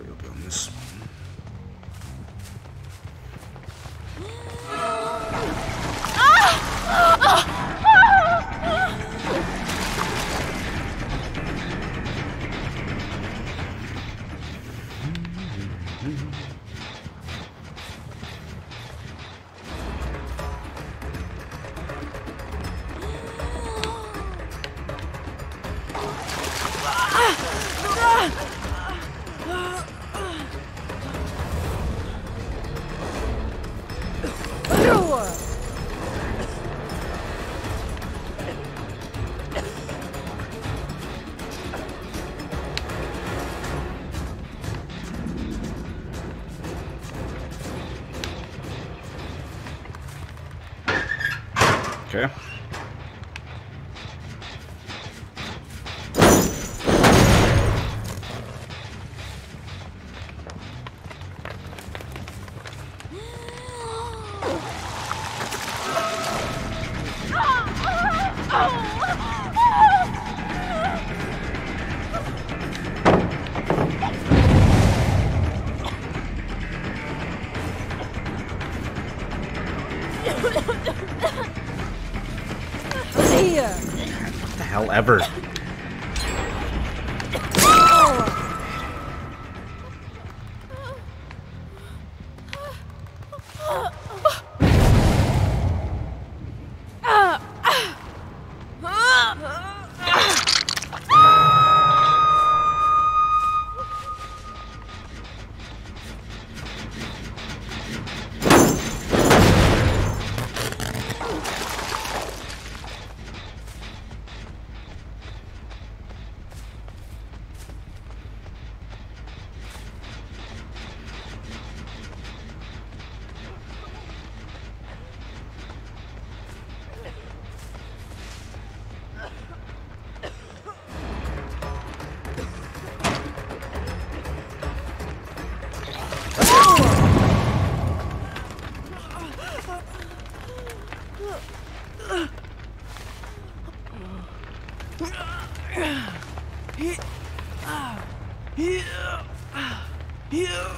It'll be on this one. Okay. Hell ever? Yeah.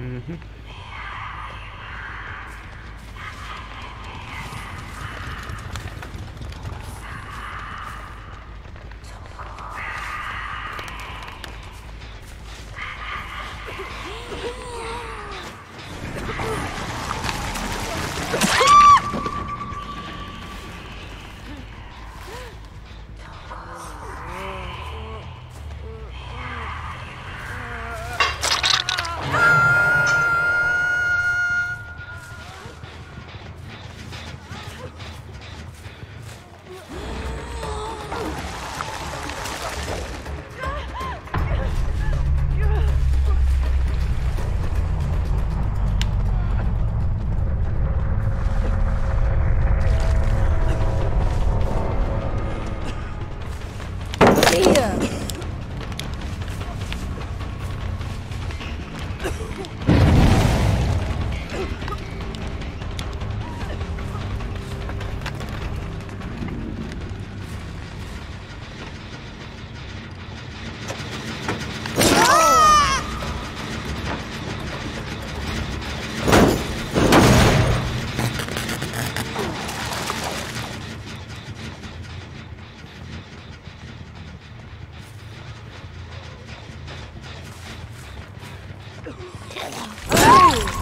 Mm-hmm. Oh!